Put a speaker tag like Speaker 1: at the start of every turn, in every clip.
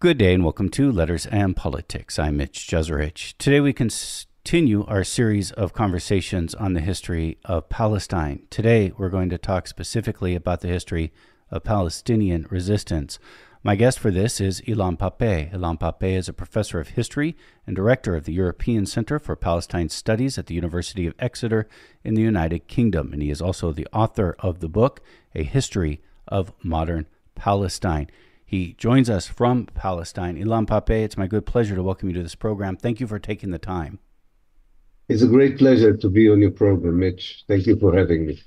Speaker 1: Good day and welcome to Letters and Politics. I'm Mitch Jeserich. Today we continue our series of conversations on the history of Palestine. Today we're going to talk specifically about the history of Palestinian resistance. My guest for this is Ilan Pappé. Ilan Pappé is a professor of history and director of the European Center for Palestine Studies at the University of Exeter in the United Kingdom, and he is also the author of the book A History of Modern Palestine. He joins us from Palestine. Ilan Pappé, it's my good pleasure to welcome you to this program. Thank you for taking the time.
Speaker 2: It's a great pleasure to be on your program, Mitch. Thank you for having me.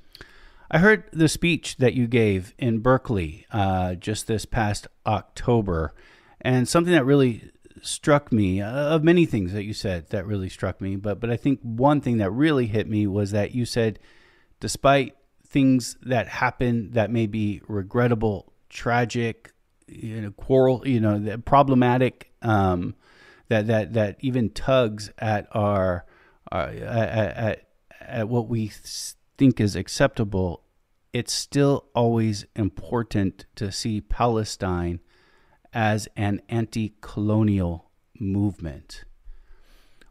Speaker 1: I heard the speech that you gave in Berkeley uh, just this past October, and something that really struck me uh, of many things that you said that really struck me, but but I think one thing that really hit me was that you said, despite things that happen that may be regrettable, tragic, you know, quarrel, you know, problematic, um, that that that even tugs at our, our at, at, at what we think is acceptable. It's still always important to see Palestine as an anti-colonial movement.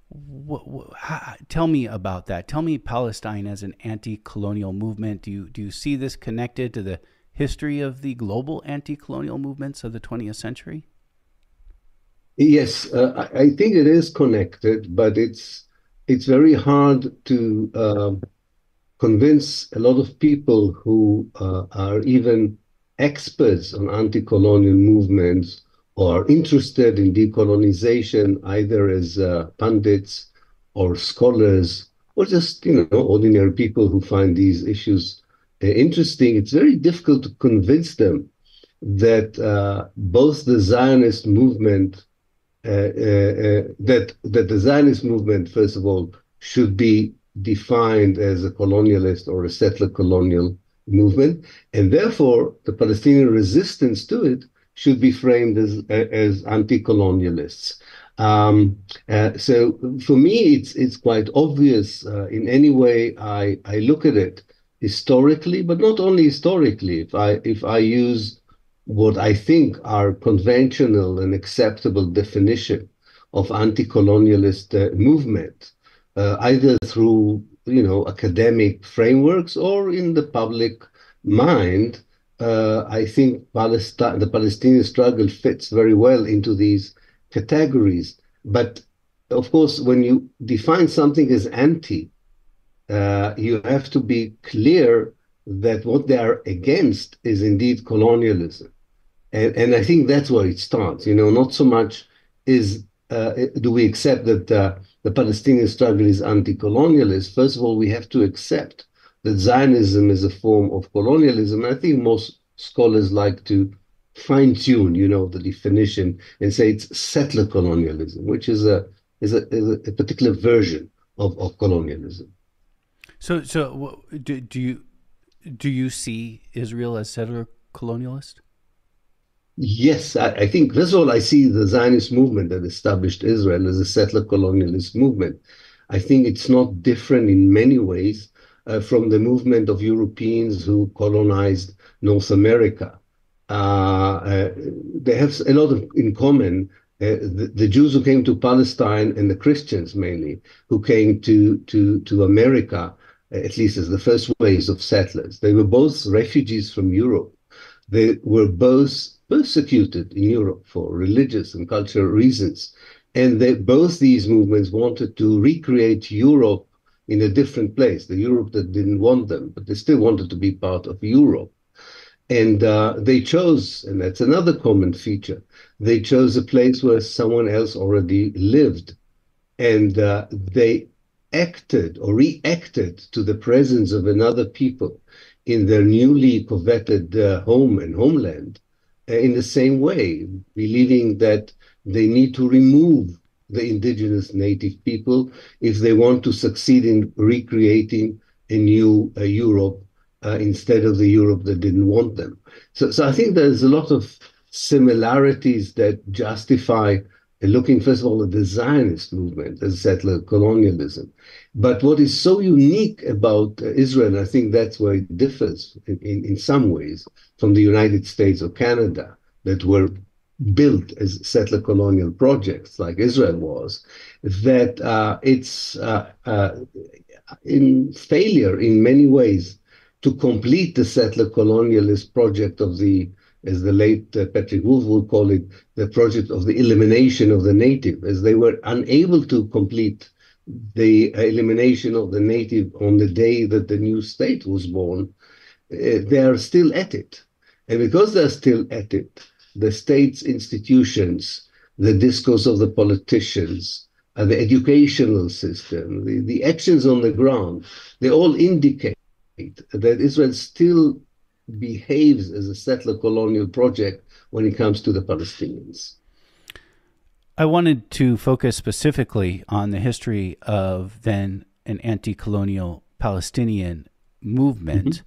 Speaker 1: What, what, how, tell me about that. Tell me Palestine as an anti-colonial movement. Do you do you see this connected to the history of the global anti colonial movements of the 20th century?
Speaker 2: Yes, uh, I think it is connected, but it's it's very hard to uh, convince a lot of people who uh, are even experts on anti-colonial movements or interested in decolonization, either as uh, pundits or scholars, or just you know ordinary people who find these issues interesting, it's very difficult to convince them that uh, both the Zionist movement, uh, uh, uh, that that the Zionist movement, first of all, should be defined as a colonialist or a settler colonial movement, and therefore the Palestinian resistance to it should be framed as as anti-colonialists. Um, uh, so for me, it's it's quite obvious uh, in any way I, I look at it historically, but not only historically. If I if I use what I think are conventional and acceptable definition of anti-colonialist uh, movement, uh, either through you know academic frameworks or in the public mind, uh, I think Palestine, the Palestinian struggle fits very well into these categories. But of course, when you define something as anti, uh, you have to be clear that what they are against is indeed colonialism. And, and I think that's where it starts. You know, not so much is uh, do we accept that uh, the Palestinian struggle is anti-colonialist. First of all, we have to accept that Zionism is a form of colonialism. I think most scholars like to fine-tune, you know, the definition and say it's settler colonialism, which is a is a, is a particular version of, of colonialism.
Speaker 1: So, so do, do you do you see Israel as settler colonialist?
Speaker 2: Yes, I, I, think first of all, I see the Zionist movement that established Israel as a settler colonialist movement. I think it's not different in many ways uh, from the movement of Europeans who colonized North America. Uh, uh, they have a lot of, in common. Uh, the, the, Jews who came to Palestine and the Christians mainly who came to to to America at least as the first waves of settlers. They were both refugees from Europe. They were both persecuted in Europe for religious and cultural reasons. And they, both these movements wanted to recreate Europe in a different place, the Europe that didn't want them, but they still wanted to be part of Europe. And uh, they chose, and that's another common feature, they chose a place where someone else already lived. And uh, they acted or reacted to the presence of another people in their newly coveted uh, home and homeland uh, in the same way, believing that they need to remove the indigenous native people if they want to succeed in recreating a new uh, Europe uh, instead of the Europe that didn't want them. So, so I think there's a lot of similarities that justify looking, first of all, at the Zionist movement as settler colonialism. But what is so unique about Israel, I think that's where it differs in, in, in some ways from the United States or Canada, that were built as settler colonial projects like Israel was, that uh, it's uh, uh, in failure in many ways to complete the settler colonialist project of the, as the late uh, Patrick Wolfe would call it, the project of the elimination of the native, as they were unable to complete the elimination of the native on the day that the new state was born. Uh, they are still at it. And because they're still at it, the state's institutions, the discourse of the politicians, uh, the educational system, the, the actions on the ground, they all indicate that Israel still behaves as a settler colonial project when it comes to the Palestinians.
Speaker 1: I wanted to focus specifically on the history of then an anti colonial Palestinian movement. Mm-hmm.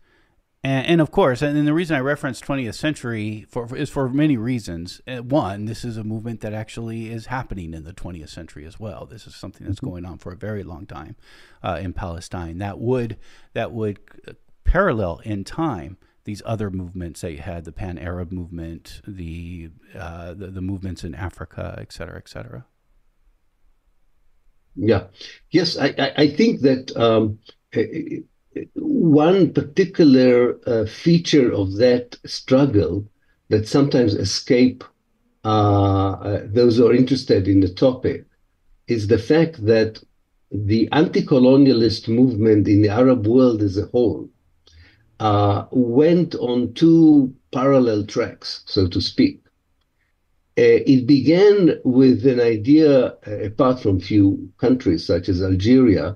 Speaker 1: And, and, of course, and the reason I referenced 20th century for, for, is for many reasons. Uh, one, this is a movement that actually is happening in the 20th century as well. This is something that's mm-hmm. going on for a very long time uh, in Palestine. That would that would parallel in time these other movements that you had the Pan Arab movement, the, uh, the, the movements in Africa, et cetera, et cetera.
Speaker 2: Yeah, yes, I I, think that. Um, one particular uh, feature of that struggle that sometimes escape uh, uh, those who are interested in the topic is the fact that the anti-colonialist movement in the Arab world as a whole went on two parallel tracks, so to speak. Uh, it began with an idea, uh, apart from few countries such as Algeria,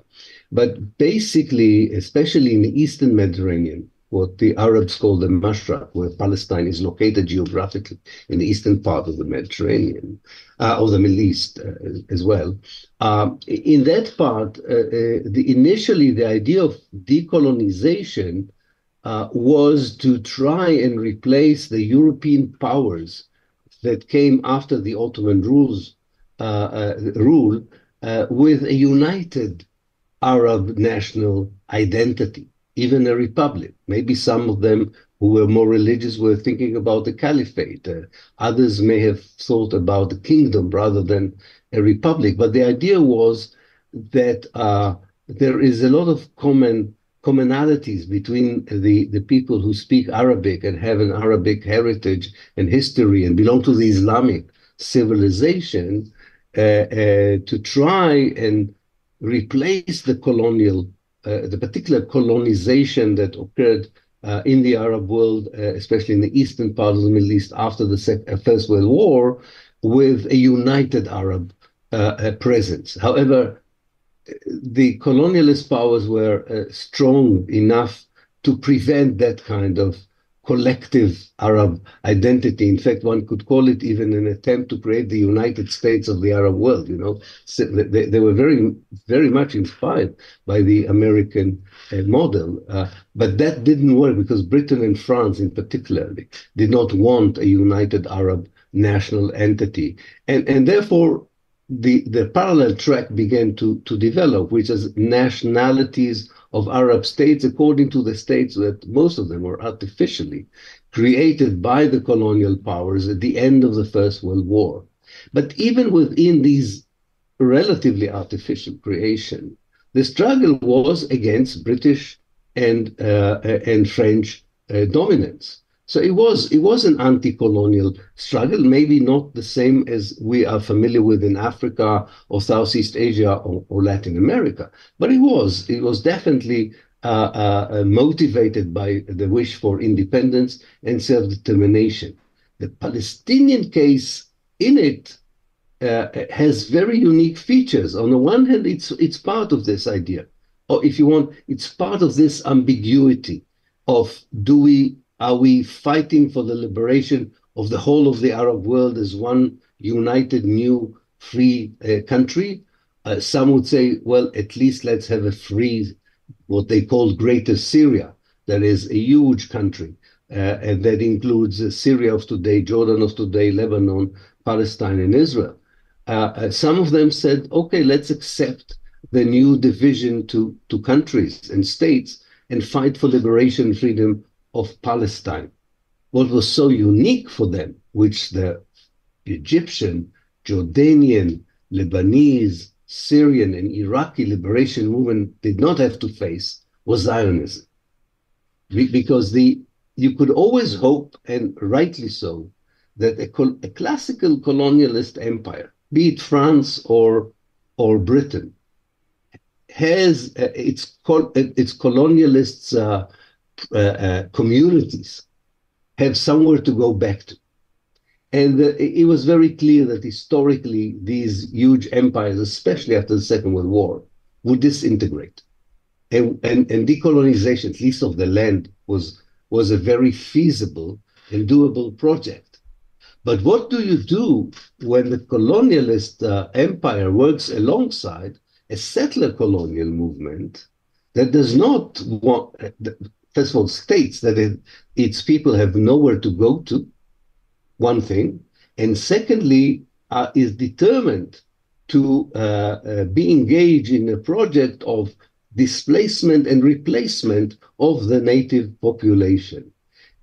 Speaker 2: but basically, especially in the Eastern Mediterranean, what the Arabs call the Mashriq, where Palestine is located geographically in the eastern part of the Mediterranean, uh, or the Middle East uh, as well. Um, in that part, uh, uh, the, initially the idea of decolonization uh, was to try and replace the European powers that came after the Ottoman rules uh, rule with a united Arab national identity, even a republic. Maybe some of them who were more religious were thinking about the caliphate. Uh, others may have thought about the kingdom rather than a republic. But the idea was that uh, there is a lot of common commonalities between the, the people who speak Arabic and have an Arabic heritage and history and belong to the Islamic civilization uh, uh to try and replace the colonial, uh, the particular colonization that occurred uh, in the Arab world, uh, especially in the eastern part of the Middle East after the uh, First World War, with a united Arab presence. However, the colonialist powers were strong enough to prevent that kind of collective Arab identity. In fact, one could call it even an attempt to create the United States of the Arab world. You know, so they, they were very, very much inspired by the American uh, model, uh, but that didn't work because Britain and France, in particular, did not want a united Arab national entity, and and therefore. The, the parallel track began to, to develop, which is nationalities of Arab states according to the states that most of them were artificially created by the colonial powers at the end of the First World War. But even within these relatively artificial creation, the struggle was against British and uh, and French uh, dominance. So it was it was an anti-colonial struggle, maybe not the same as we are familiar with in Africa or Southeast Asia or, or Latin America, but it was it was definitely uh, uh, uh motivated by the wish for independence and self-determination. The Palestinian case in it uh, has very unique features. On the one hand, it's it's part of this idea, or if you want, it's part of this ambiguity of do we are we fighting for the liberation of the whole of the Arab world as one united, new, free uh, country? Uh, some would say, well, at least let's have a free, what they call Greater Syria. That is a huge country, uh, and that includes uh, Syria of today, Jordan of today, Lebanon, Palestine, and Israel. Uh, uh, some of them said, okay, let's accept the new division to, to countries and states and fight for liberation freedom of Palestine. What was so unique for them, which the Egyptian, Jordanian, Lebanese, Syrian, and Iraqi liberation movement did not have to face was Zionism. Because the you could always hope, and rightly so, that a, a classical colonialist empire, be it France or or Britain, has uh, its uh, its colonialists uh, communities have somewhere to go back to. And uh, it was very clear that historically these huge empires, especially after the Second World War, would disintegrate. And, and, and decolonization, at least of the land, was, was a very feasible and doable project. But what do you do when the colonialist uh, empire works alongside a settler colonial movement that does not want, first of all, states that it, its people have nowhere to go to, one thing, and secondly, uh, is determined to uh, uh, be engaged in a project of displacement and replacement of the native population.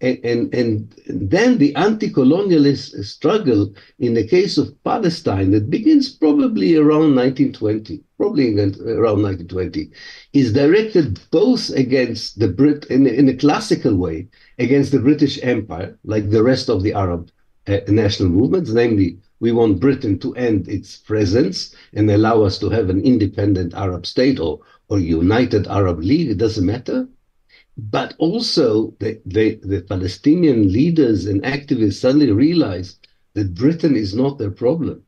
Speaker 2: And, and, then the anti colonialist struggle in the case of Palestine, that begins probably around 1920, probably around 1920, is directed both against the Brit in, in a classical way, against the British Empire, like the rest of the Arab uh, national movements, namely, we want Britain to end its presence and allow us to have an independent Arab state or, or united Arab League, it doesn't matter. But also, the, the, the Palestinian leaders and activists suddenly realize that Britain is not their problem.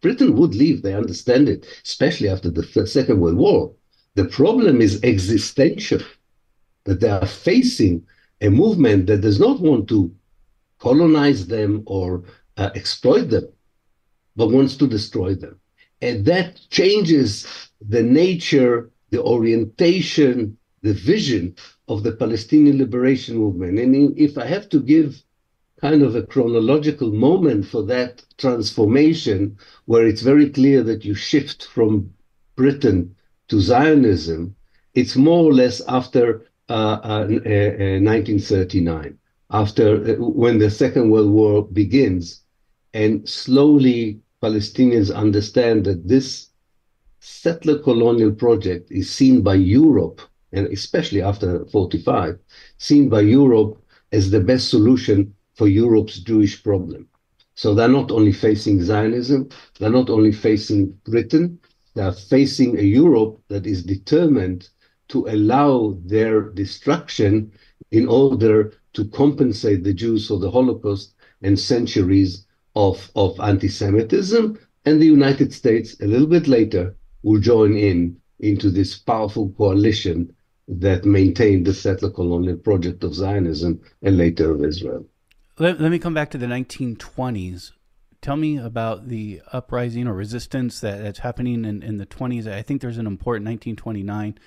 Speaker 2: Britain would leave, they understand it, especially after the Second World War. The problem is existential, that they are facing a movement that does not want to colonize them or uh, exploit them, but wants to destroy them. And that changes the nature, the orientation, the vision of the Palestinian liberation movement. And if I have to give kind of a chronological moment for that transformation, where it's very clear that you shift from Britain to Zionism, it's more or less after uh, uh, 1939, uh, after uh, when the Second World War begins, and slowly Palestinians understand that this settler colonial project is seen by Europe, and especially after 45, seen by Europe as the best solution for Europe's Jewish problem. So they're not only facing Zionism, they're not only facing Britain, they're facing a Europe that is determined to allow their destruction in order to compensate the Jews for the Holocaust and centuries of, of anti Semitism. And the United States, a little bit later, will join in into this powerful coalition that maintained the settler colonial project of Zionism and later of Israel.
Speaker 1: Let, let me come back to the 1920s tell me about the uprising or resistance that, that's happening in, in the 20s. I think there's an important 1929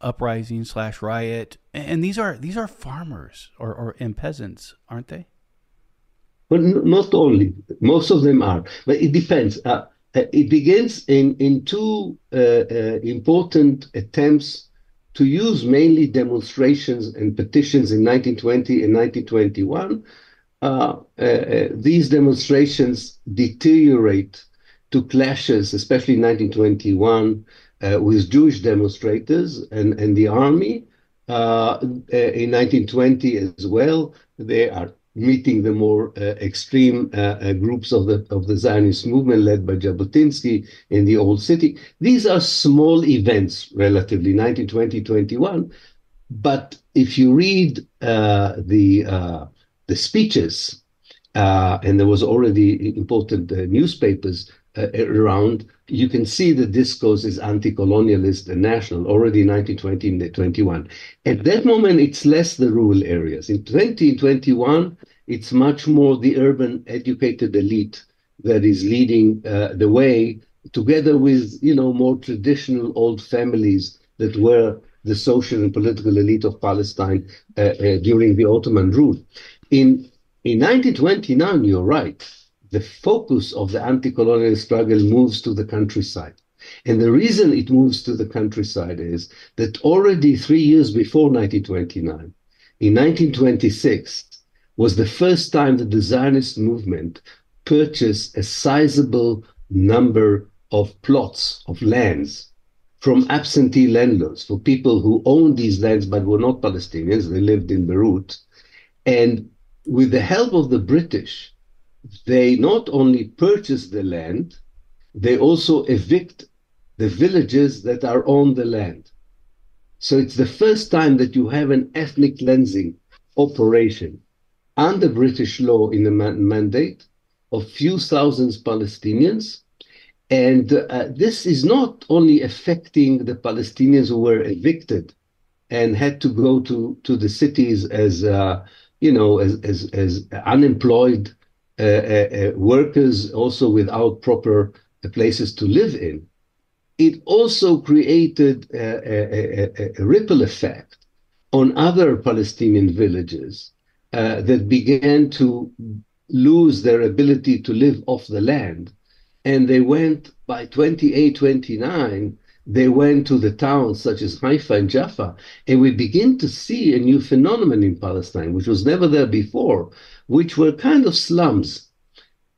Speaker 1: uprising slash riot, and these are these are farmers or, or and peasants, aren't they?
Speaker 2: Well, not only. Most of them are, but it depends. Uh, uh, it begins in in two uh, uh, important attempts to use mainly demonstrations and petitions in 1920 and 1921 uh, uh, uh, these demonstrations deteriorate to clashes, especially in 1921, uh, with Jewish demonstrators and, and the army. Uh, in 1920 as well, they are meeting the more extreme groups of the of the Zionist movement led by Jabotinsky in the old city. These are small events, relatively 1920, 21. But if you read the the speeches, uh, and there was already important uh, newspapers uh, around, you can see the discourse is anti-colonialist and national already in 1920 and 21. At that moment, it's less the rural areas. In 2021, it's much more the urban educated elite that is leading uh, the way together with, you know, more traditional old families that were the social and political elite of Palestine uh, uh, during the Ottoman rule. In, in 1929, you're right, the focus of the anti-colonial struggle moves to the countryside. And the reason it moves to the countryside is that already three years before 1929, in 1926, was the first time that the Zionist movement purchased a sizable number of plots of lands from absentee landlords, for people who owned these lands but were not Palestinians. They lived in Beirut. And with the help of the British, they not only purchase the land, they also evict the villages that are on the land. So it's the first time that you have an ethnic cleansing operation under British law in the man mandate of few thousands Palestinians. And uh, this is not only affecting the Palestinians who were evicted and had to go to, to the cities as, uh, you know, as, as, as unemployed Uh, uh, uh, workers, also without proper places to live in. It also created a, a, a ripple effect on other Palestinian villages uh, that began to lose their ability to live off the land. And they went by 28, 29, they went to the towns such as Haifa and Jaffa, and we begin to see a new phenomenon in Palestine, which was never there before, which were kind of slums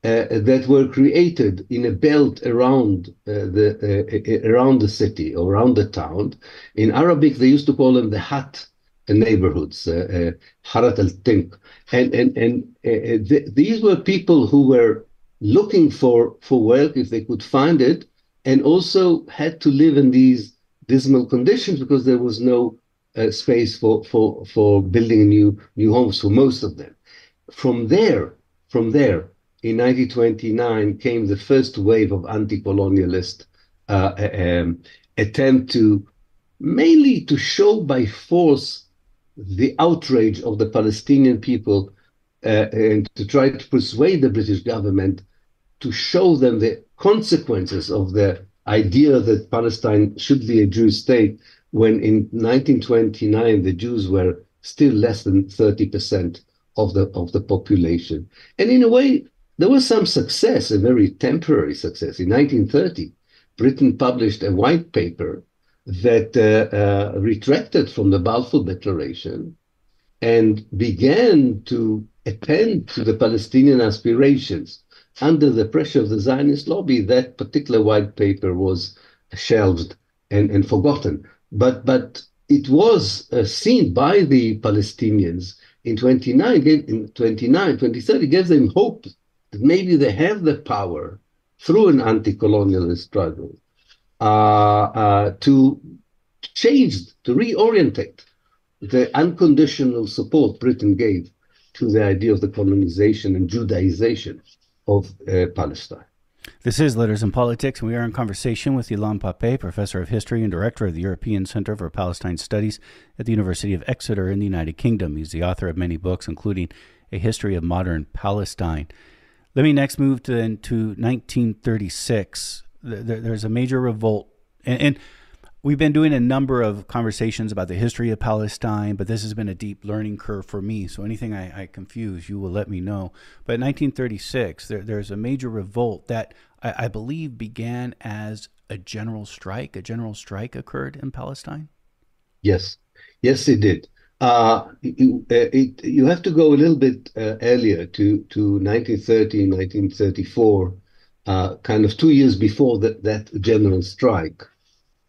Speaker 2: uh, that were created in a belt around uh, the uh, around the city or around the town. In Arabic, they used to call them the hut neighborhoods, uh, uh, Harat al-Tink. And, and, and uh, th these were people who were looking for, for work if they could find it, and also had to live in these dismal conditions because there was no uh, space for, for, for building new, new homes for most of them. From there, from there, in 1929 came the first wave of anti-colonialist uh, um, attempt to mainly to show by force the outrage of the Palestinian people uh, and to try to persuade the British government to show them the consequences of the idea that Palestine should be a Jewish state when in 1929 the Jews were still less than 30% of the of the population. And in a way, there was some success, a very temporary success. In 1930, Britain published a white paper that uh, uh, retracted from the Balfour Declaration and began to attend to the Palestinian aspirations. Under the pressure of the Zionist lobby, that particular white paper was shelved and, and forgotten. But, but it was uh, seen by the Palestinians in 29, in 29, 2030, gave them hope that maybe they have the power through an anti-colonialist struggle uh, uh, to change, to reorientate the unconditional support Britain gave to the idea of the colonization and Judaization of uh, Palestine.
Speaker 1: This is Letters and Politics, and we are in conversation with Ilan Pappé, professor of history and director of the European Center for Palestine Studies at the University of Exeter in the United Kingdom. He's the author of many books, including A History of Modern Palestine. Let me next move to, to 1936 there's a major revolt, and, and we've been doing a number of conversations about the history of Palestine, but this has been a deep learning curve for me. So anything I, I confuse, you will let me know. But in 1936, there, there's a major revolt that I, I, believe began as a general strike. A general strike occurred in Palestine.
Speaker 2: Yes, yes, it did. Uh, it, it, you have to go a little bit uh, earlier to, to 1930, 1934 uh, kind of two years before that, that general strike,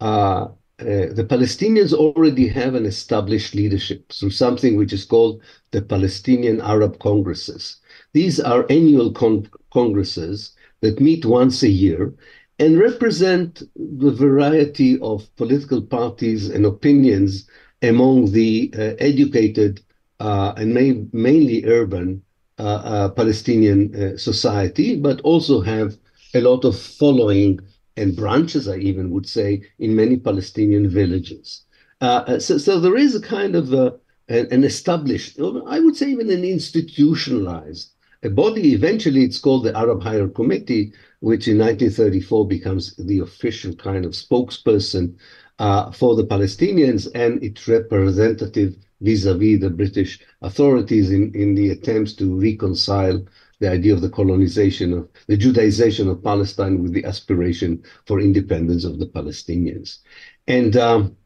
Speaker 2: uh, uh, the Palestinians already have an established leadership through something which is called the Palestinian Arab Congresses. These are annual con congresses that meet once a year and represent the variety of political parties and opinions among the uh, educated uh, and mainly urban uh, uh, Palestinian society, but also have a lot of following and branches, I even would say, in many Palestinian villages. Uh, so, so there is a kind of a, an established, I would say even an institutionalized a body. Eventually, it's called the Arab Higher Committee, which in 1934 becomes the official kind of spokesperson uh, for the Palestinians and its representative vis-a-vis the British authorities in, in the attempts to reconcile the idea of the colonization of the Judaization of Palestine with the aspiration for independence of the Palestinians. And um,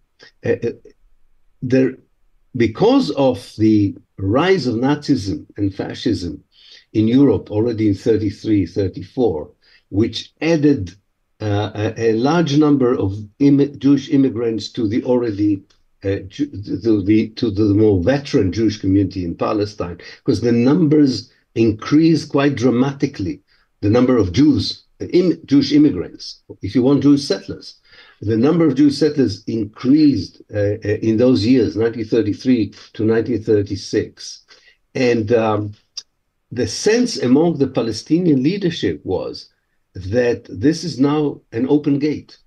Speaker 2: uh, there, because of the rise of Nazism and fascism in Europe already in 33, 34, which added uh, a, a, large number of Im Jewish immigrants to the already uh, to the to the more veteran Jewish community in Palestine, because the numbers increased quite dramatically. The number of Jews, Im Jewish immigrants, if you want Jewish settlers, the number of Jewish settlers increased uh, uh in those years, 1933 to 1936, and um, the sense among the Palestinian leadership was that this is now an open gate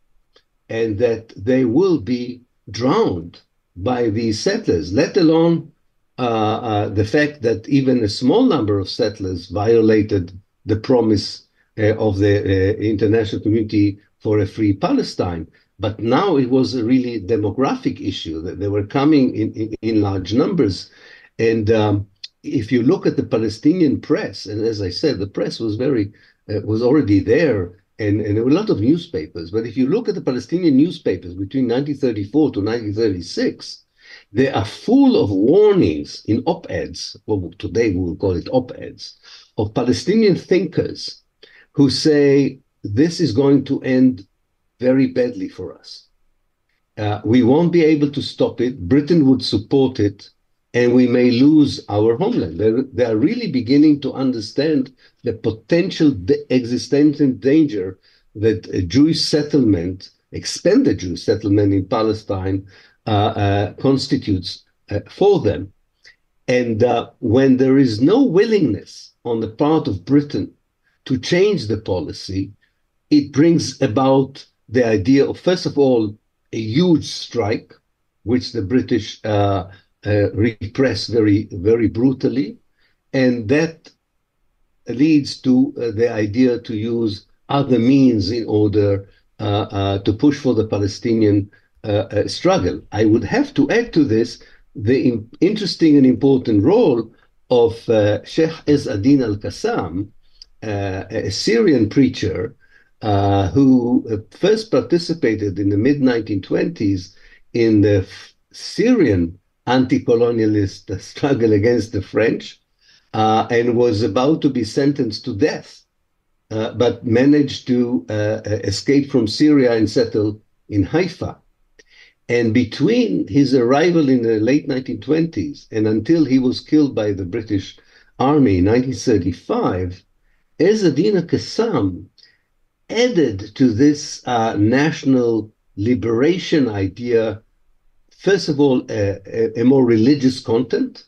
Speaker 2: and that they will be drowned by these settlers, let alone the fact that even a small number of settlers violated the promise uh, of the uh, international community for a free Palestine. But now it was a really demographic issue that they were coming in, in, in large numbers. And um, if you look at the Palestinian press, and as I said, the press was very uh, was already there, and, and there were a lot of newspapers. But if you look at the Palestinian newspapers between 1934 to 1936, they are full of warnings in op-eds, well, today we will call it op-eds, of Palestinian thinkers who say this is going to end very badly for us. Uh, we won't be able to stop it. Britain would support it and we may lose our homeland. They're, they are really beginning to understand the potential de- existential danger that a Jewish settlement, expanded Jewish settlement in Palestine, constitutes uh, for them. And uh, when there is no willingness on the part of Britain to change the policy, it brings about the idea of, first of all, a huge strike, which the British uh, uh, repressed very, very brutally. And that leads to uh, the idea to use other means in order uh, uh to push for the Palestinian uh, uh, struggle. I would have to add to this the interesting and important role of Sheikh Izz ad-Din al-Qassam, a Syrian preacher who first participated in the mid 1920s in the Syrian anti-colonialist struggle against the French uh, and was about to be sentenced to death, uh, but managed to uh, escape from Syria and settle in Haifa. And between his arrival in the late 1920s and until he was killed by the British Army in 1935, Izz ad-Din Qassam added to this uh, national liberation idea first of all, a, a, more religious content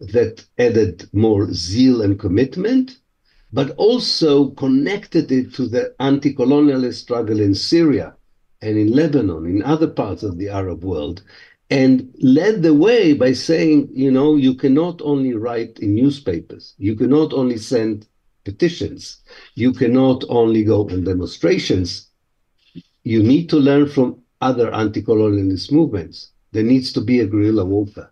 Speaker 2: that added more zeal and commitment, but also connected it to the anti colonialist struggle in Syria and in Lebanon, in other parts of the Arab world, and led the way by saying, you know, you cannot only write in newspapers, you cannot only send petitions, you cannot only go on demonstrations. You need to learn from other anti colonialist movements there needs to be a guerrilla warfare.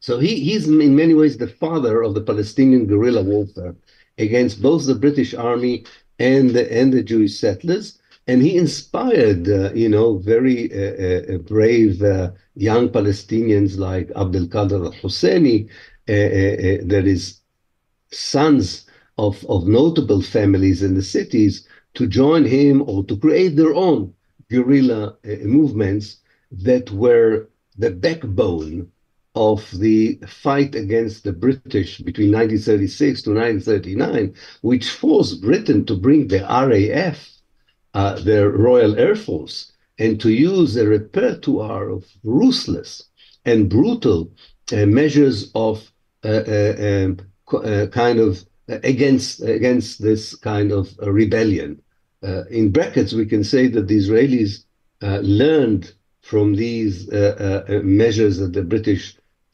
Speaker 2: So he, he's in many ways the father of the Palestinian guerrilla warfare against both the British army and the, and the Jewish settlers. And he inspired, uh, you know, very uh, uh, brave uh, young Palestinians like Abdel Qadir al-Husseini, uh, uh, that is sons of, of notable families in the cities, to join him or to create their own guerrilla movements that were the backbone of the fight against the British between 1936 to 1939, which forced Britain to bring the RAF, uh, their Royal Air Force, and to use a repertoire of ruthless and brutal uh, measures of uh, uh um, uh, kind of uh, against against this kind of rebellion. in brackets, we can say that the Israelis learned from these measures that the British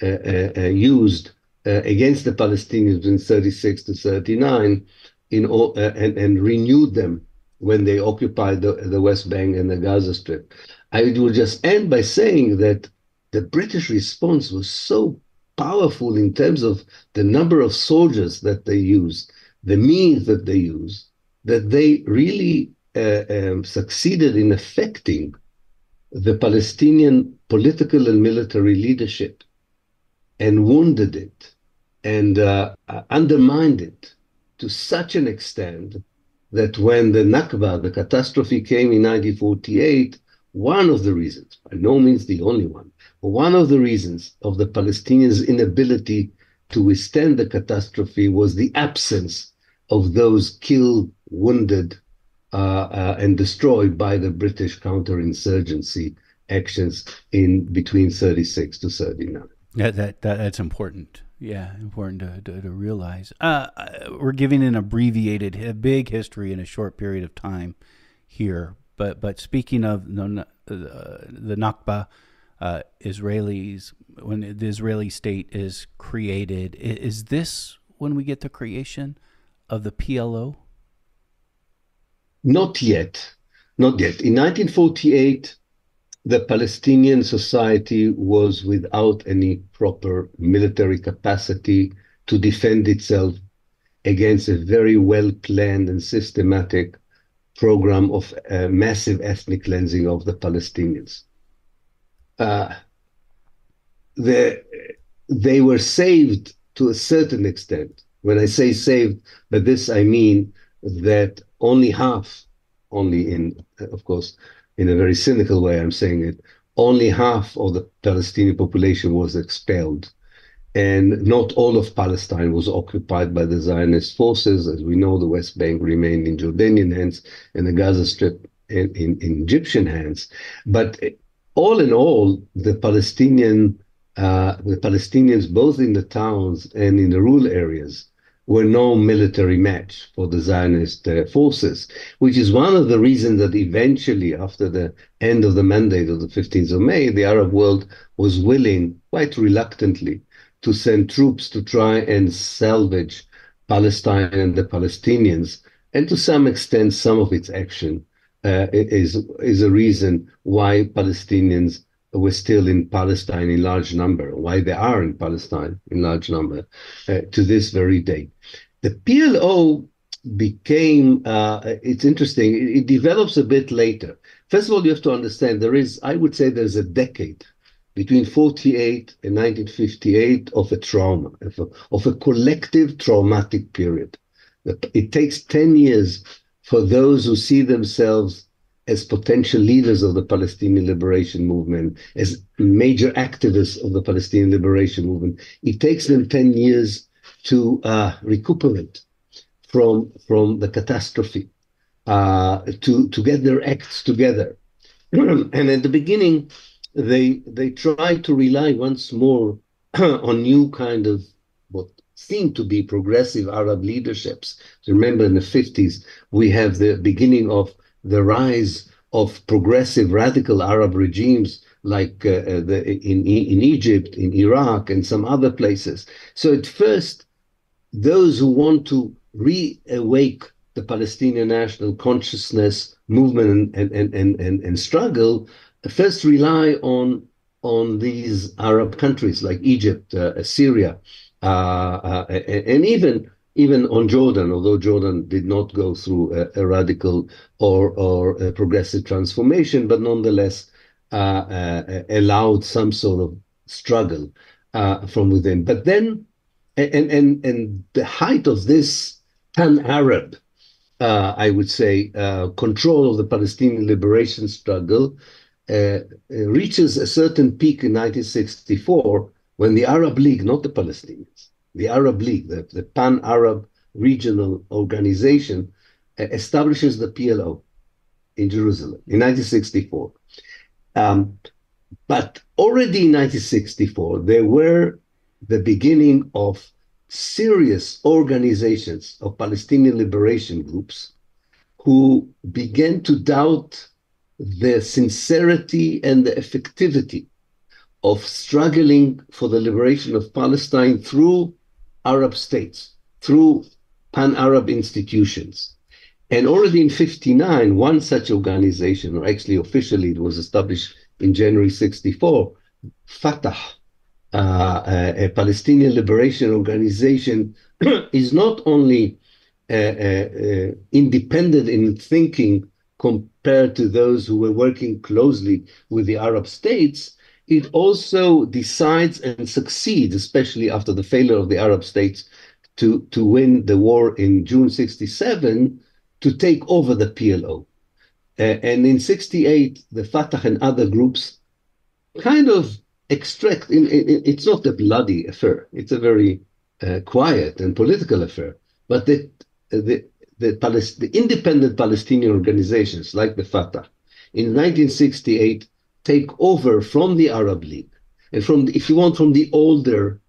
Speaker 2: used against the Palestinians in 36 to 39 in all, and, and renewed them when they occupied the, the West Bank and the Gaza Strip. I will just end by saying that the British response was so powerful in terms of the number of soldiers that they used, the means that they used, that they really uh, um, succeeded in affecting the Palestinian political and military leadership and wounded it and uh, undermined it to such an extent that when the Nakba, the catastrophe came in 1948, one of the reasons, by no means the only one, but one of the reasons of the Palestinians' inability to withstand the catastrophe was the absence of those killed, wounded, uh, uh, and destroyed by the British counterinsurgency actions in between 36 to 39.
Speaker 1: Yeah, that, that that's important. Yeah, important to, to, to realize. Uh, uh, we're giving an abbreviated, a big history in a short period of time here. But but speaking of the, uh, the Nakba, uh, Israelis, when the Israeli state is created, is this when we get the creation of the PLO?
Speaker 2: Not yet. Not yet. In 1948, the Palestinian society was without any proper military capacity to defend itself against a very well planned and systematic program of uh, massive ethnic cleansing of the Palestinians. Uh, the, they were saved to a certain extent. When I say saved, by this I mean that only half, only in, of course, in a very cynical way, I'm saying it, only half of the Palestinian population was expelled. And not all of Palestine was occupied by the Zionist forces. As we know, the West Bank remained in Jordanian hands and the Gaza Strip in, in, in Egyptian hands. But all in all, the Palestinian uh, the Palestinians, both in the towns and in the rural areas, were no military match for the Zionist uh, forces, which is one of the reasons that eventually, after the end of the mandate of the 15th of May, the Arab world was willing, quite reluctantly, to send troops to try and salvage Palestine and the Palestinians. And to some extent, some of its action uh, is, is a reason why Palestinians were still in Palestine in large number, why they are in Palestine in large number uh, to this very day. The PLO became, uh, it's interesting, it, it, develops a bit later. First of all, you have to understand there is, I would say, there's a decade between 48 and 1958 of a trauma, of a, of a collective traumatic period. It takes 10 years for those who see themselves as potential leaders of the Palestinian liberation movement, as major activists of the Palestinian liberation movement. It takes them 10 years to uh, recuperate from, from the catastrophe, uh, to, to get their acts together. and at the beginning, they, they try to rely once more on new kind of what seem to be progressive Arab leaderships. Remember, in the 50s, we have the beginning of the rise of progressive radical Arab regimes like uh, uh, the, in, in Egypt, in Iraq, and some other places. So at first, those who want to reawake the Palestinian national consciousness movement and, and, and, and, and struggle first rely on on these Arab countries like Egypt, uh, Syria, uh, uh, and even even on Jordan, although Jordan did not go through a, a radical or, or a progressive transformation, but nonetheless uh, uh, allowed some sort of struggle uh, from within. But then, and, and, and the height of this pan-Arab, uh, I would say, control of the Palestinian liberation struggle uh, reaches a certain peak in 1964 when the Arab League, not the Palestinians, the Arab League, the, the Pan Arab Regional Organization, establishes the PLO in Jerusalem in 1964. Um, but already in 1964, there were the beginning of serious organizations of Palestinian liberation groups who began to doubt the sincerity and the effectivity of struggling for the liberation of Palestine through Arab states through pan Arab institutions. And already in 59, one such organization, or actually officially it was established in January 64, Fatah, uh, a, a Palestinian liberation organization, is not only uh, uh, uh, independent in thinking compared to those who were working closely with the Arab states, it also decides and succeeds, especially after the failure of the Arab states, to, to win the war in June 67 to take over the PLO. Uh, and in 68, the Fatah and other groups kind of extract, in, in, it's not a bloody affair, it's a very uh, quiet and political affair, but the, the, the, Palest- the independent Palestinian organizations like the Fatah in 1968 take over from the Arab League and from, if you want, from the older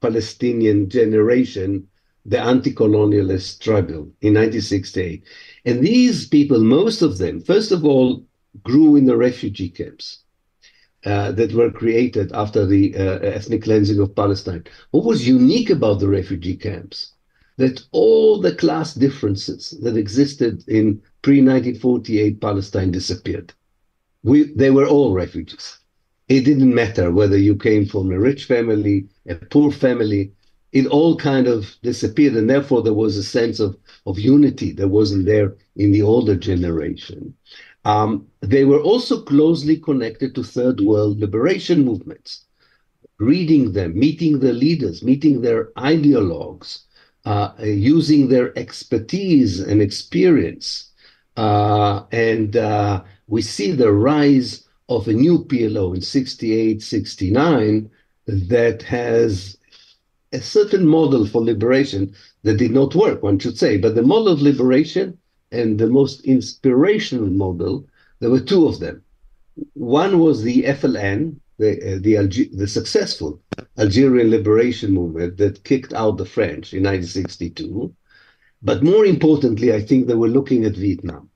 Speaker 2: Palestinian generation, the anti-colonialist struggle in 1968. And these people, most of them, first of all, grew in the refugee camps. Uh, that were created after the uh, ethnic cleansing of Palestine. What was unique about the refugee camps? That all the class differences that existed in pre 1948 Palestine disappeared. We, they were all refugees. It didn't matter whether you came from a rich family, a poor family, it all kind of disappeared. And therefore, there was a sense of, of unity that wasn't there in the older generation. Um, they were also closely connected to third world liberation movements, reading them, meeting their leaders, meeting their ideologues, uh, using their expertise and experience. Uh, and uh, we see the rise of a new PLO in 68, 69 that has a certain model for liberation that did not work, one should say. But the model of liberation and the most inspirational model, there were two of them. One was the FLN, the, uh, the, the successful Algerian liberation movement that kicked out the French in 1962. But more importantly, I think they were looking at Vietnam.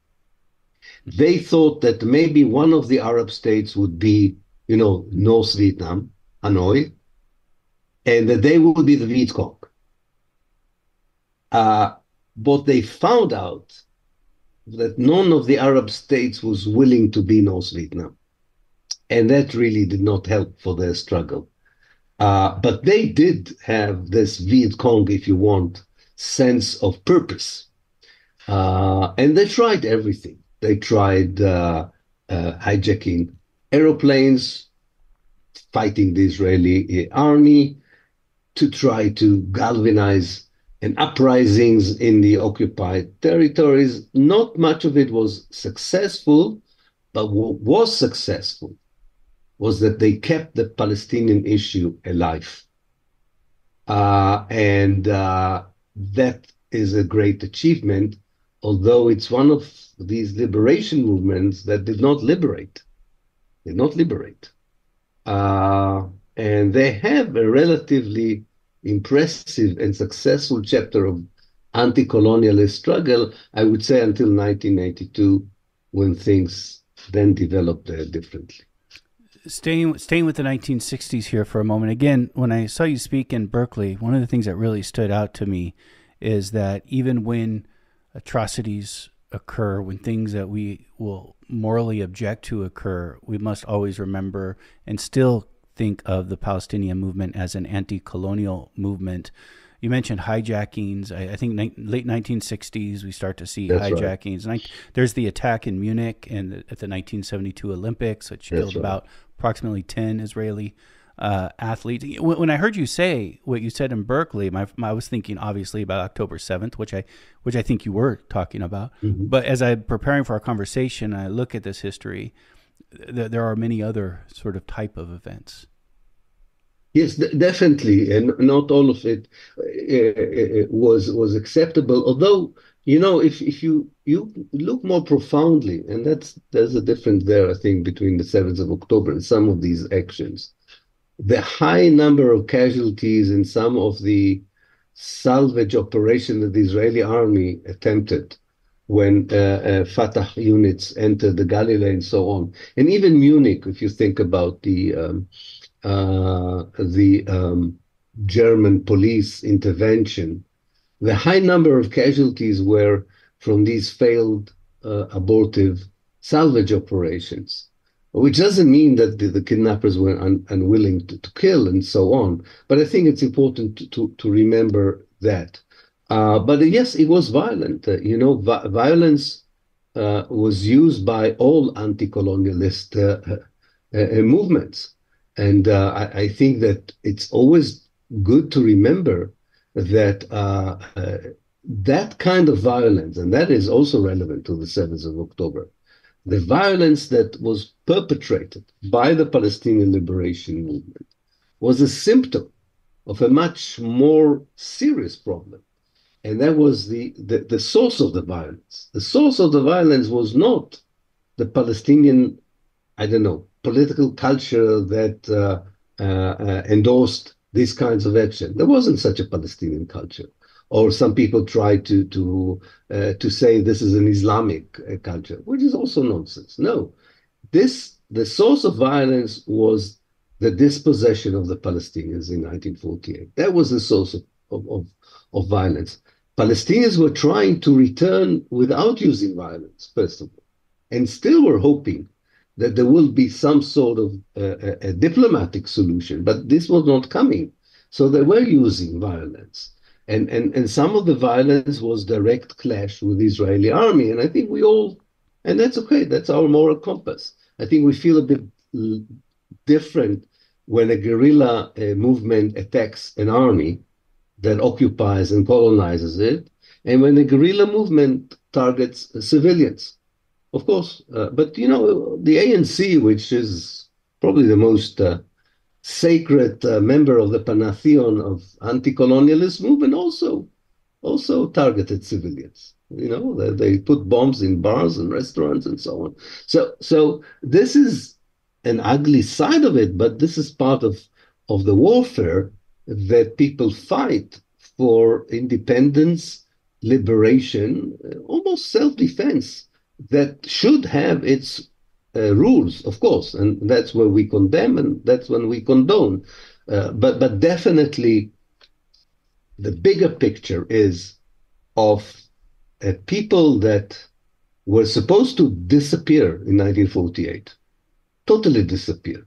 Speaker 2: They thought that maybe one of the Arab states would be, you know, North Vietnam, Hanoi, and that they would be the Viet Cong. Uh, but they found out that none of the Arab states was willing to be North Vietnam. And that really did not help for their struggle. Uh, but they did have this Viet Cong, if you want, sense of purpose. Uh, and they tried everything. They tried uh, uh hijacking aeroplanes, fighting the Israeli army, to try to galvanize and uprisings in the occupied territories. Not much of it was successful, but what was successful was that they kept the Palestinian issue alive. Uh, and uh, that is a great achievement, although it's one of these liberation movements that did not liberate. Did not liberate. Uh, and they have a relatively impressive and successful chapter of anti-colonialist struggle, I would say until 1982, when things then developed uh, differently.
Speaker 1: Staying staying with the 1960s here for a moment. Again, when I saw you speak in Berkeley, one of the things that really stood out to me is that even when atrocities occur, when things that we will morally object to occur, we must always remember and still think of the Palestinian movement as an anti colonial movement. You mentioned hijackings. I, I think ni- late 1960s, we start to see That's hijackings. Right. And I, there's the attack in Munich and at the 1972 Olympics, which That's killed right. about approximately 10 Israeli uh, athletes. When I heard you say what you said in Berkeley, my, my, I was thinking obviously about October 7th, which I which I think you were talking about. Mm-hmm. But as I'm preparing for our conversation, I look at this history th- there are many other sort of type of events.
Speaker 2: Yes, definitely, and not all of it uh, uh, was was acceptable. Although you know, if if you you look more profoundly, and that's there's a difference there, I think, between the seventh of October and some of these actions. The high number of casualties in some of the salvage operation that the Israeli army attempted when uh, uh, Fatah units entered the Galilee and so on. And even Munich, if you think about the um, uh, the um, German police intervention, the high number of casualties were from these failed uh, abortive salvage operations, which doesn't mean that the, the kidnappers were un, unwilling to, to, kill and so on. But I think it's important to, to, to remember that. Uh, but yes, it was violent. Uh, you know, vi- violence uh, was used by all anti-colonialist uh, uh, movements, and I, I, think that it's always good to remember that uh, uh, that kind of violence, and that is also relevant to the 7th of October, the violence that was perpetrated by the Palestinian liberation movement was a symptom of a much more serious problem. And that was the, the, the source of the violence. The source of the violence was not the Palestinian, I don't know, political culture that uh, uh, uh, endorsed these kinds of action. There wasn't such a Palestinian culture. Or some people try to to uh, to say this is an Islamic uh, culture, which is also nonsense. No, this the source of violence was the dispossession of the Palestinians in 1948. That was the source of, of, of, of violence. Palestinians were trying to return without using violence, first of all, and still were hoping that there will be some sort of uh, a, a diplomatic solution, but this was not coming. So they were using violence. And, and, and some of the violence was direct clash with the Israeli army. And I think we all, and that's okay, that's our moral compass. I think we feel a bit different when a guerrilla uh, movement attacks an army that occupies and colonizes it, and when a guerrilla movement targets civilians. Of course, uh, but you know, the ANC, which is probably the most uh, sacred uh, member of the pantheon of anti-colonialist movement, also also targeted civilians. You know, they, they put bombs in bars and restaurants and so on. So, so this is an ugly side of it, but this is part of, of the warfare that people fight for independence, liberation, almost self-defense that should have its uh, rules, of course, and that's where we condemn and that's when we condone. Uh, but but definitely, the bigger picture is of uh, people that were supposed to disappear in 1948 totally disappear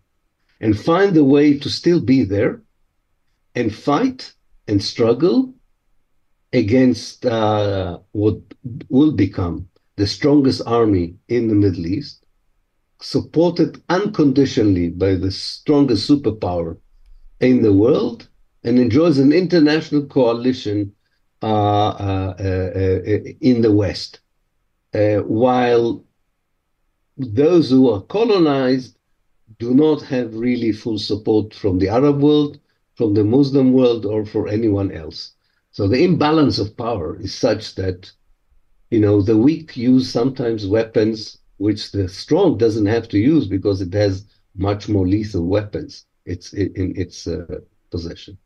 Speaker 2: and find a way to still be there and fight and struggle against uh, what will become the strongest army in the Middle East, supported unconditionally by the strongest superpower in the world, and enjoys an international coalition uh, uh, uh, uh in the West. Uh, while those who are colonized do not have really full support from the Arab world, from the Muslim world, or for anyone else. So the imbalance of power is such that, you know, the weak use sometimes weapons which the strong doesn't have to use because it has much more lethal weapons it's in its uh, possession.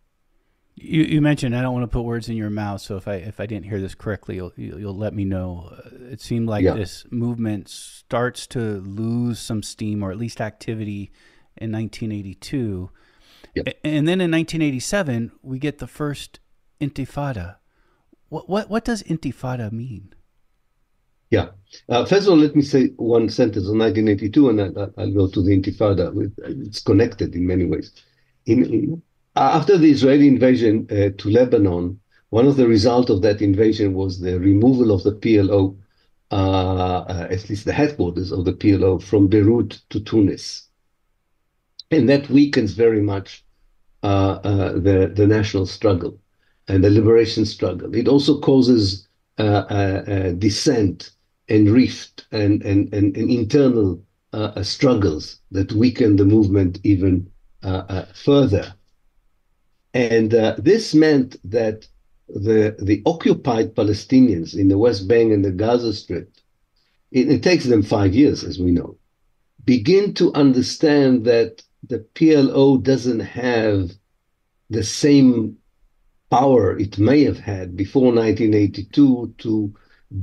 Speaker 1: You, you, mentioned I don't want to put words in your mouth, so if I if I didn't hear this correctly, you'll you'll let me know. It seemed like yeah. this movement starts to lose some steam, or at least activity, in 1982, yep. and then in 1987 we get the first Intifada. What what what does Intifada mean?
Speaker 2: Yeah. Uh, first of all, let me say one sentence on 1982, and I, will go to the Intifada. It's connected in many ways. In, after the Israeli invasion uh, to Lebanon, one of the results of that invasion was the removal of the PLO, uh, uh, at least the headquarters of the PLO, from Beirut to Tunis. And that weakens very much uh, uh, the, the national struggle and the liberation struggle. It also causes dissent and rift and, and, and, and internal uh, uh, struggles that weaken the movement even uh, further. And uh, this meant that the, the occupied Palestinians in the West Bank and the Gaza Strip, it, it takes them five years, as we know, begin to understand that the PLO doesn't have the same power it may have had before 1982 to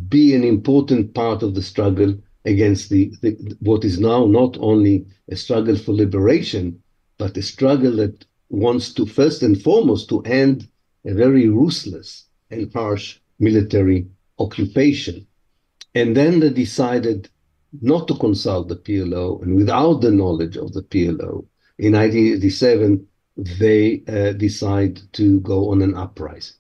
Speaker 2: be an important part of the struggle against the, the, what is now not only a struggle for liberation, but a struggle that wants to first and foremost to end a very ruthless and harsh military occupation. And then they decided not to consult the PLO, and without the knowledge of the PLO, in 1987, they uh, decide to go on an uprising.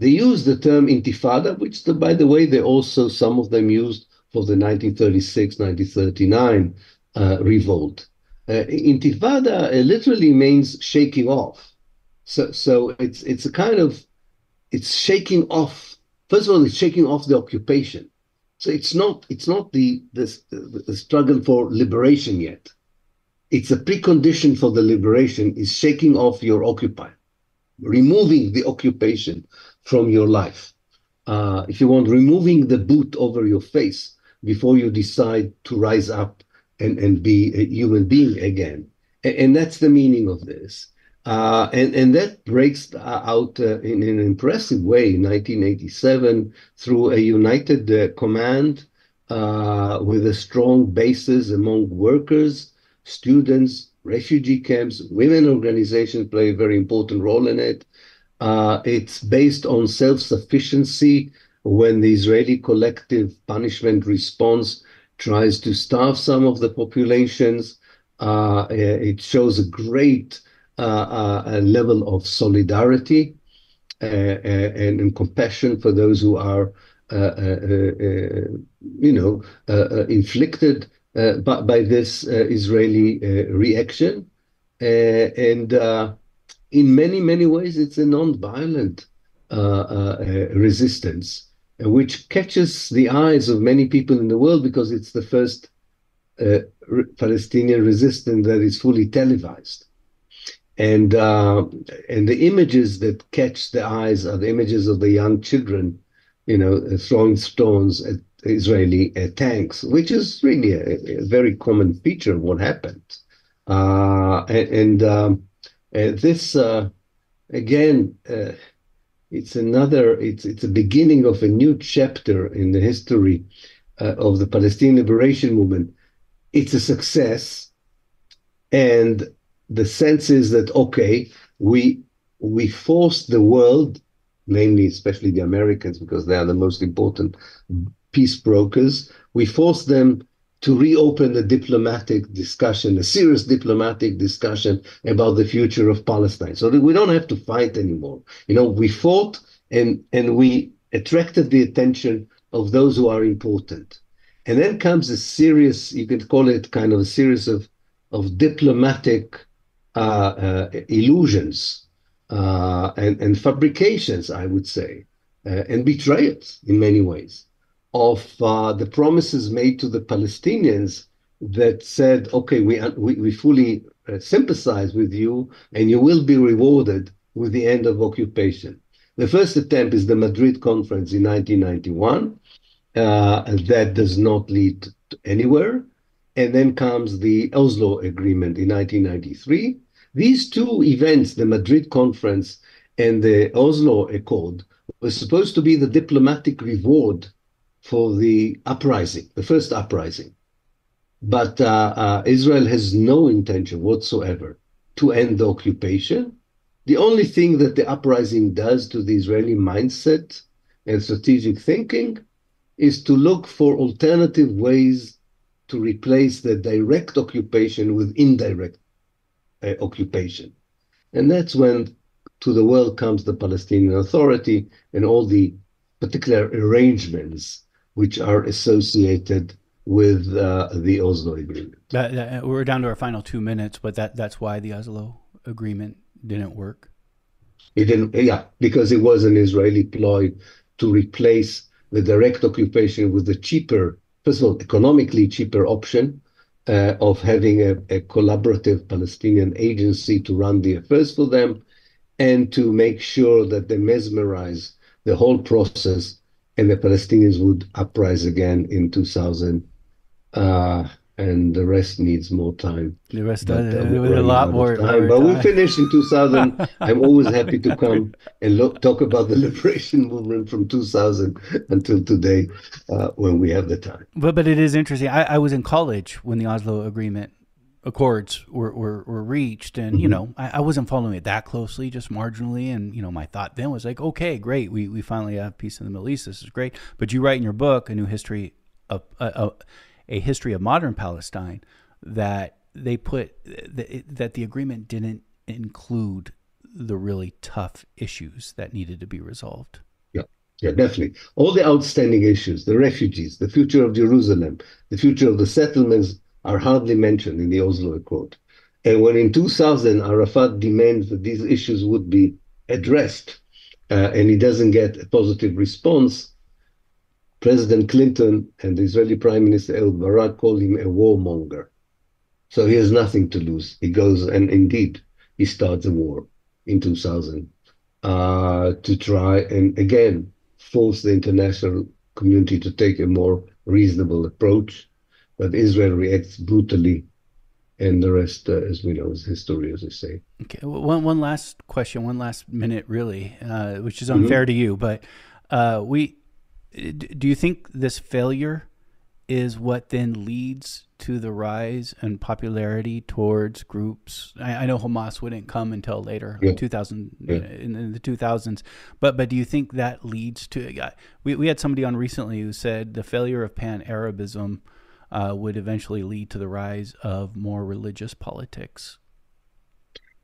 Speaker 2: They used the term intifada, which, the, by the way, they also, some of them used for the 1936 1939 uh, revolt. Uh, intifada uh, literally means shaking off. So, so it's it's a kind of it's shaking off. First of all, it's shaking off the occupation. So it's not it's not the the, the struggle for liberation yet. It's a precondition for the liberation is shaking off your occupier, removing the occupation from your life. Uh, if you want, removing the boot over your face before you decide to rise up and, and be a human being again. And, and that's the meaning of this. Uh, and, and that breaks out uh, in, in, an impressive way in 1987 through a united uh, command uh, with a strong basis among workers, students, refugee camps, women organizations play a very important role in it. Uh, it's based on self-sufficiency when the Israeli collective punishment response tries to starve some of the populations. Uh, eh, it shows a great uh, uh level of solidarity uh, uh, and, compassion for those who are, you know, inflicted by, this Israeli reaction. and in many, many ways, it's a non-violent resistance, which catches the eyes of many people in the world because it's the first uh, Palestinian resistance that is fully televised and uh, and the images that catch the eyes are the images of the young children, you know, throwing stones at Israeli uh, tanks, which is really a, a, very common feature of what happened. Uh, and, and um, this uh, again, uh, it's another. It's it's a beginning of a new chapter in the history uh, of the Palestinian liberation movement. It's a success, and the sense is that okay, we we force the world, namely especially the Americans, because they are the most important peace brokers, we force them to reopen a diplomatic discussion, a serious diplomatic discussion about the future of Palestine, so that we don't have to fight anymore. You know, we fought and and we attracted the attention of those who are important. And then comes a serious, you could call it kind of a series of, of diplomatic uh, uh, illusions uh, and, and fabrications, I would say, and betrayals in many ways of the promises made to the Palestinians that said, okay, we, we, we fully sympathize with you and you will be rewarded with the end of occupation. The first attempt is the Madrid conference in 1991. Uh, that does not lead anywhere. And then comes the Oslo Agreement in 1993. These two events, the Madrid Conference and the Oslo Accord, were supposed to be the diplomatic reward for the uprising, the first uprising. But uh, uh, Israel has no intention whatsoever to end the occupation. The only thing that the uprising does to the Israeli mindset and strategic thinking is to look for alternative ways to replace the direct occupation with indirect uh, occupation. And that's when to the world comes the Palestinian Authority and all the particular arrangements which are associated with uh, the Oslo Agreement.
Speaker 1: That, that, we're down to our final two minutes, but that, that's why the Oslo Agreement didn't work.
Speaker 2: It didn't, yeah, because it was an Israeli ploy to replace the direct occupation with the cheaper first of all, economically cheaper option uh, of having a, a, collaborative Palestinian agency to run the affairs for them and to make sure that they mesmerize the whole process and the Palestinians would uprise again in 2000. Uh, and the rest needs more time.
Speaker 1: The rest but, uh, a lot more
Speaker 2: time. But we finished in 2000. I'm always happy to come and look, talk about the liberation movement from 2000 until today uh, when we have the time.
Speaker 1: But but it is interesting. I, I was in college when the Oslo Agreement accords were, were, were reached and mm-hmm. you know I, I, wasn't following it that closely just marginally and you know my thought then was like okay great we, we finally have peace in the middle east this is great but you write in your book a new history of uh, uh, a history of modern Palestine that they put that the agreement didn't include the really tough issues that needed to be resolved.
Speaker 2: Yeah, yeah, definitely. All the outstanding issues, the refugees, the future of Jerusalem, the future of the settlements are hardly mentioned in the Oslo Accord. And when in 2000 Arafat demands that these issues would be addressed, uh, and he doesn't get a positive response, President Clinton and the Israeli Prime Minister Ehud Barak call him a warmonger. So he has nothing to lose. He goes and indeed he starts a war in 2000 uh, to try and again force the international community to take a more reasonable approach. But Israel reacts brutally, and the rest, uh, as we know, is history, as they say.
Speaker 1: Okay, one one last question, one last minute, really, uh, which is unfair mm-hmm. to you, but uh, we do you think this failure is what then leads to the rise and popularity towards groups. I, I know Hamas wouldn't come until later, yeah. 2000 yeah. in, in, the 2000s. But but do you think that leads to? Uh, we we had somebody on recently who said the failure of pan Arabism uh, would eventually lead to the rise of more religious politics.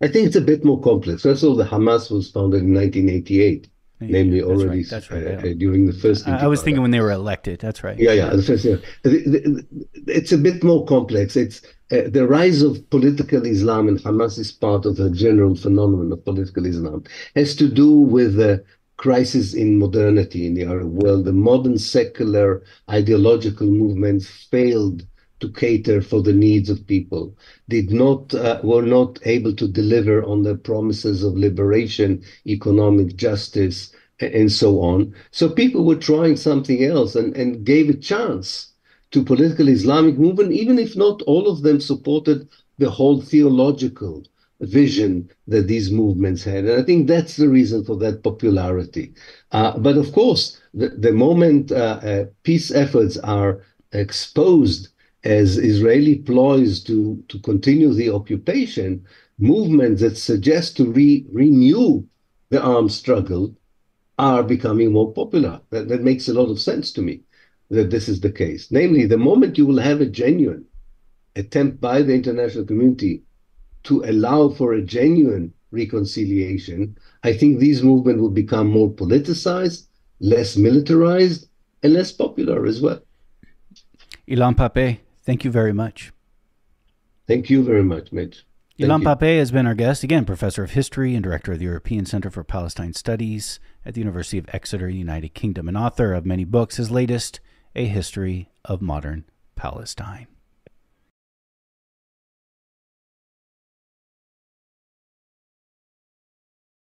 Speaker 2: I think it's a bit more complex. First of all, the Hamas was founded in 1988 namely already right, that's right, uh, yeah. during the first.
Speaker 1: I, I was thinking when they were elected. That's right.
Speaker 2: Yeah, yeah. The first, yeah. It's a bit more complex. It's uh, the rise of political Islam, and Hamas is part of a general phenomenon of political Islam, has to do with the crisis in modernity in the Arab world. The modern secular ideological movements failed to cater for the needs of people, did not uh, were not able to deliver on the promises of liberation, economic justice, and so on. So people were trying something else and, and gave a chance to political Islamic movement, even if not all of them supported the whole theological vision that these movements had. And I think that's the reason for that popularity. Uh, but of course, the, the moment uh, uh, peace efforts are exposed as Israeli ploys to, to continue the occupation, movements that suggest to re, renew the armed struggle are becoming more popular. That, that makes a lot of sense to me that this is the case. Namely, the moment you will have a genuine attempt by the international community to allow for a genuine reconciliation, I think these movements will become more politicized, less militarized, and less popular as well.
Speaker 1: Ilan Pappé, Thank you very much.
Speaker 2: Thank you very much, Mitch.
Speaker 1: Thank Ilan Pappé has been our guest, again, professor of history and director of the European Center for Palestine Studies at the University of Exeter, United Kingdom, and author of many books. His latest, A History of Modern Palestine.